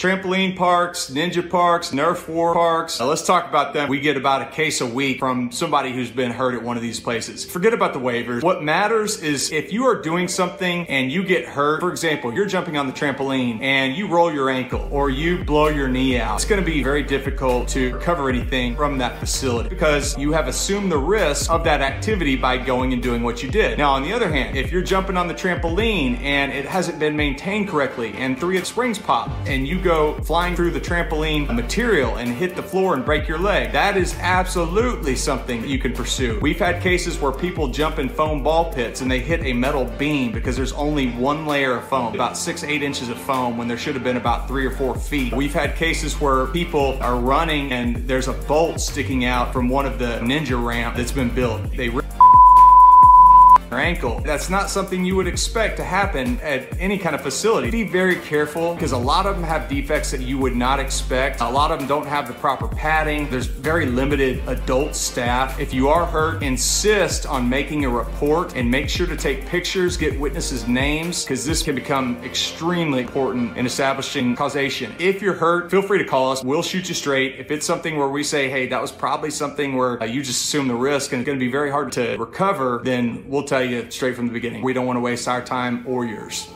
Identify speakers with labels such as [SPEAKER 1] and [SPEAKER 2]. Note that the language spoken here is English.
[SPEAKER 1] Trampoline parks, ninja parks, Nerf war parks. Now let's talk about them. We get about a case a week from somebody who's been hurt at one of these places. Forget about the waivers. What matters is if you are doing something and you get hurt, for example, you're jumping on the trampoline and you roll your ankle or you blow your knee out, it's gonna be very difficult to recover anything from that facility because you have assumed the risk of that activity by going and doing what you did. Now, on the other hand, if you're jumping on the trampoline and it hasn't been maintained correctly and three of springs pop and you go go flying through the trampoline material and hit the floor and break your leg. That is absolutely something you can pursue. We've had cases where people jump in foam ball pits and they hit a metal beam because there's only one layer of foam, about six, eight inches of foam when there should have been about three or four feet. We've had cases where people are running and there's a bolt sticking out from one of the ninja ramp that's been built. They ankle. That's not something you would expect to happen at any kind of facility. Be very careful because a lot of them have defects that you would not expect. A lot of them don't have the proper padding. There's very limited adult staff. If you are hurt, insist on making a report and make sure to take pictures, get witnesses' names because this can become extremely important in establishing causation. If you're hurt, feel free to call us. We'll shoot you straight. If it's something where we say, hey, that was probably something where uh, you just assume the risk and it's going to be very hard to recover, then we'll tell you straight from the beginning. We don't want to waste our time or yours.